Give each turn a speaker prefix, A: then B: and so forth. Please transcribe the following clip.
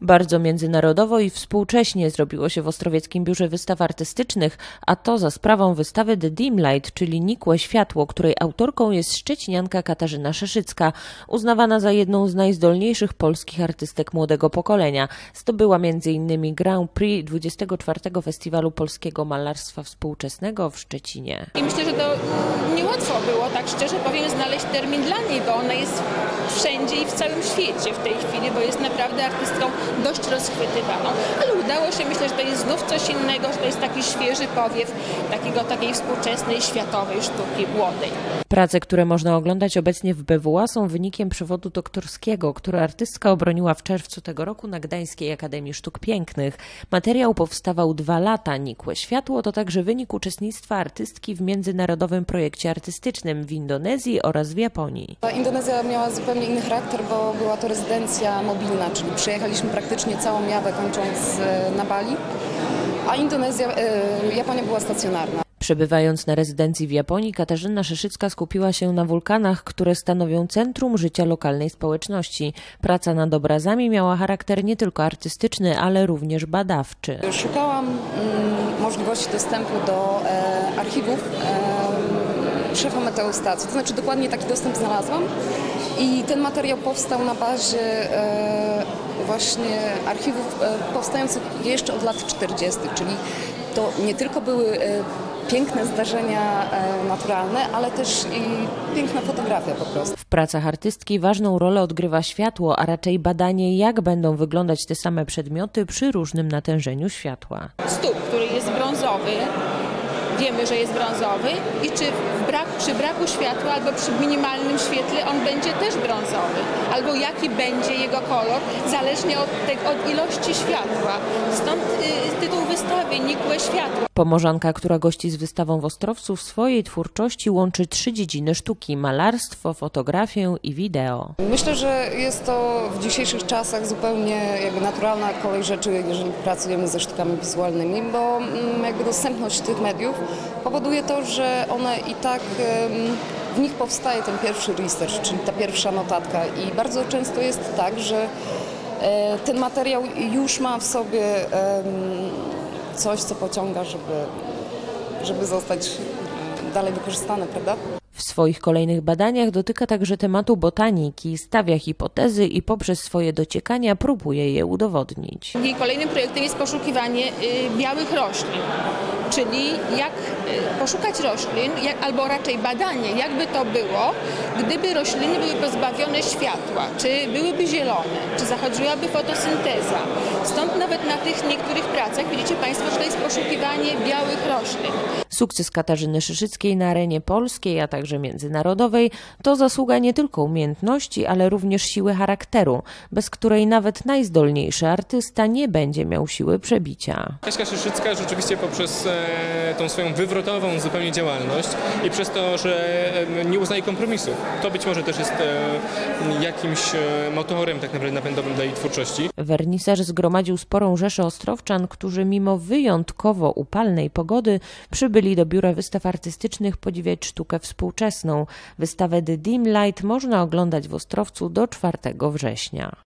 A: Bardzo międzynarodowo i współcześnie zrobiło się w Ostrowieckim Biurze Wystaw Artystycznych, a to za sprawą wystawy The Dim Light, czyli Nikłe Światło, której autorką jest szczecinianka Katarzyna Szeszycka, uznawana za jedną z najzdolniejszych polskich artystek młodego pokolenia. Zdobyła m.in. Grand Prix 24 Festiwalu Polskiego Malarstwa Współczesnego w Szczecinie.
B: I myślę, że to niełatwo było, tak szczerze powiem, znaleźć termin dla niej, bo ona jest wszędzie i w całym świecie w tej chwili, bo jest naprawdę artystką dość rozchwytywaną. Ale udało się, myślę, że to jest znów coś innego, że to jest taki świeży powiew takiego, takiej współczesnej, światowej sztuki młodej.
A: Prace, które można oglądać obecnie w BWA są wynikiem przewodu doktorskiego, który artystka obroniła w czerwcu tego roku na Gdańskiej Akademii Sztuk Pięknych. Materiał powstawał dwa lata. Nikłe Światło to także wynik uczestnictwa artystki w międzynarodowym projekcie artystycznym w Indonezji oraz w Japonii.
C: Indonezja miała zupełnie inny charakter, bo była to rezydencja mobilna, czyli przyjechaliśmy praktycznie całą Jawę kończąc e, na Bali, a Indonezja, e, Japonia była stacjonarna.
A: Przebywając na rezydencji w Japonii, Katarzyna Szeszycka skupiła się na wulkanach, które stanowią centrum życia lokalnej społeczności. Praca nad obrazami miała charakter nie tylko artystyczny, ale również badawczy.
C: Szukałam mm, możliwości dostępu do e, archiwów e, szefa meteostacji, to znaczy dokładnie taki dostęp znalazłam i ten materiał powstał na bazie e, właśnie archiwów e, powstających jeszcze od lat 40., czyli to nie tylko były e, piękne zdarzenia e, naturalne, ale też i piękna fotografia po prostu.
A: W pracach artystki ważną rolę odgrywa światło, a raczej badanie, jak będą wyglądać te same przedmioty przy różnym natężeniu światła.
B: Stóp, który jest brązowy, wiemy, że jest brązowy i czy przy braku światła albo przy minimalnym świetle on będzie też brązowy, albo jaki będzie jego kolor, zależnie od, te, od ilości światła. Stąd y, tytuł wystawy Nikłe Światło.
A: Pomorzanka, która gości z wystawą w Ostrowcu, w swojej twórczości łączy trzy dziedziny sztuki: malarstwo, fotografię i wideo.
C: Myślę, że jest to w dzisiejszych czasach zupełnie jakby naturalna kolej rzeczy, jeżeli pracujemy ze sztukami wizualnymi, bo mm, jakby dostępność tych mediów powoduje to, że one i tak w nich powstaje ten pierwszy research, czyli ta pierwsza notatka i bardzo często jest tak, że e, ten materiał już ma w sobie coś, co pociąga, żeby, żeby zostać dalej wykorzystane, prawda?
A: W swoich kolejnych badaniach dotyka także tematu botaniki, stawia hipotezy i poprzez swoje dociekania próbuje je udowodnić.
B: Jej kolejnym projektem jest poszukiwanie y, białych roślin, czyli jak y, poszukać roślin, albo raczej badanie, jakby to było, gdyby rośliny były pozbawione światła, czy byłyby zielone, czy zachodziłaby fotosynteza. Stąd nawet na tych niektórych pracach widzicie Państwo, że to jest poszukiwanie białych roślin.
A: Sukces Katarzyny Szyszyckiej na arenie polskiej, a także międzynarodowej to zasługa nie tylko umiejętności, ale również siły charakteru, bez której nawet najzdolniejszy artysta nie będzie miał siły przebicia.
D: Kaśka Szyszycka rzeczywiście poprzez e, tą swoją wywrotową zupełnie działalność i przez to, że e, nie uznaje kompromisów, to być może też jest e, jakimś motorem tak naprawdę napędowym dla jej twórczości.
A: Wernisaż zgromadził sporą rzeszę ostrowczan, którzy mimo wyjątkowo upalnej pogody przybyli przybyli do Biura Wystaw Artystycznych podziwiać sztukę współczesną. Wystawę The Dim Light można oglądać w Ostrowcu do 4 września.